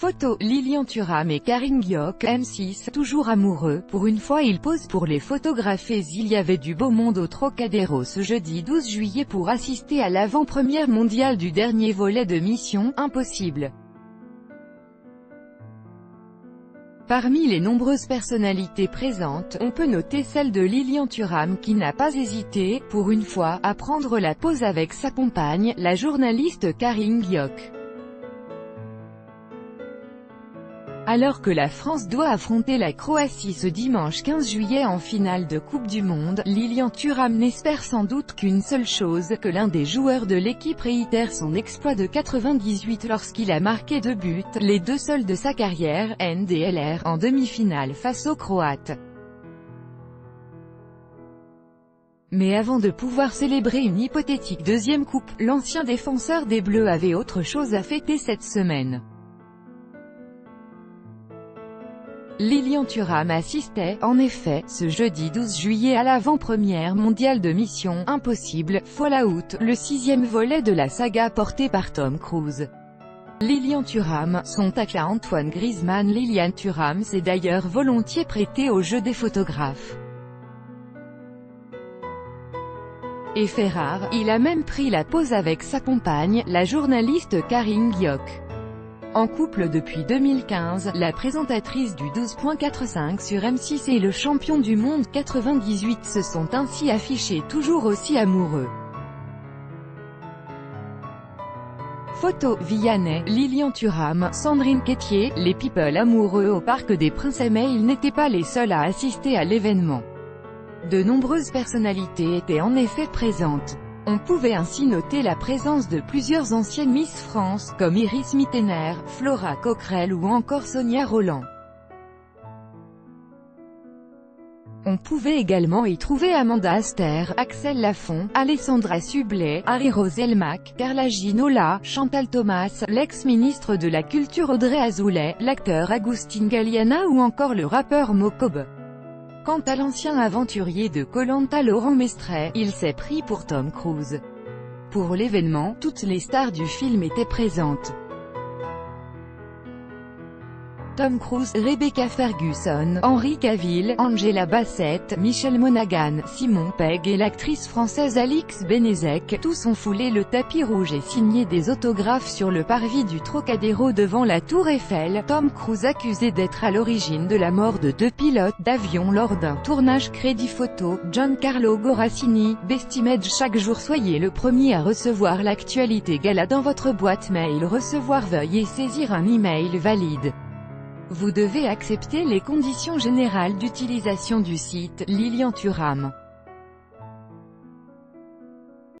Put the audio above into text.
Photo, Lilian Thuram et Karine Gioc, M6, toujours amoureux, pour une fois ils posent pour les photographes il y avait du beau monde au Trocadéro ce jeudi 12 juillet pour assister à l'avant-première mondiale du dernier volet de Mission Impossible. Parmi les nombreuses personnalités présentes, on peut noter celle de Lilian Thuram qui n'a pas hésité, pour une fois, à prendre la pose avec sa compagne, la journaliste Karine Gioc. Alors que la France doit affronter la Croatie ce dimanche 15 juillet en finale de Coupe du Monde, Lilian Thuram n'espère sans doute qu'une seule chose, que l'un des joueurs de l'équipe réitère son exploit de 98 lorsqu'il a marqué deux buts, les deux seuls de sa carrière, NDLR, en demi-finale face aux Croates. Mais avant de pouvoir célébrer une hypothétique deuxième coupe, l'ancien défenseur des Bleus avait autre chose à fêter cette semaine. Lilian Thuram assistait, en effet, ce jeudi 12 juillet à l'avant-première mondiale de Mission Impossible, Fallout, le sixième volet de la saga portée par Tom Cruise. Lilian Thuram, son tacle à Antoine Griezmann Lilian Thuram s'est d'ailleurs volontiers prêté au jeu des photographes. Et fait rare, il a même pris la pose avec sa compagne, la journaliste Karine Gioc. En couple depuis 2015, la présentatrice du 12.45 sur M6 et le champion du monde 98 se sont ainsi affichés toujours aussi amoureux. Photo, Vianney, Lilian Thuram, Sandrine Quétier, les people amoureux au Parc des Princes mais ils n'étaient pas les seuls à assister à l'événement. De nombreuses personnalités étaient en effet présentes. On pouvait ainsi noter la présence de plusieurs anciennes Miss France, comme Iris Mittener, Flora Coquerel ou encore Sonia Roland. On pouvait également y trouver Amanda Aster, Axel Lafont, Alessandra Sublet, Harry-Rose Elmac, Carla Ginola, Chantal Thomas, l'ex-ministre de la Culture Audrey Azoulay, l'acteur Agustin Galliana ou encore le rappeur Mokob. Quant à l'ancien aventurier de Colanta Laurent Mestret, il s'est pris pour Tom Cruise. Pour l'événement, toutes les stars du film étaient présentes. Tom Cruise, Rebecca Ferguson, Henri Cavill, Angela Bassett, Michel Monaghan, Simon Pegg et l'actrice française Alix Benezek, tous ont foulé le tapis rouge et signé des autographes sur le parvis du Trocadéro devant la Tour Eiffel. Tom Cruise accusé d'être à l'origine de la mort de deux pilotes d'avion lors d'un tournage crédit photo, Giancarlo Gorassini, Bestimage chaque jour soyez le premier à recevoir l'actualité gala dans votre boîte mail recevoir veuillez saisir un email valide. Vous devez accepter les conditions générales d'utilisation du site, Lilian Thuram.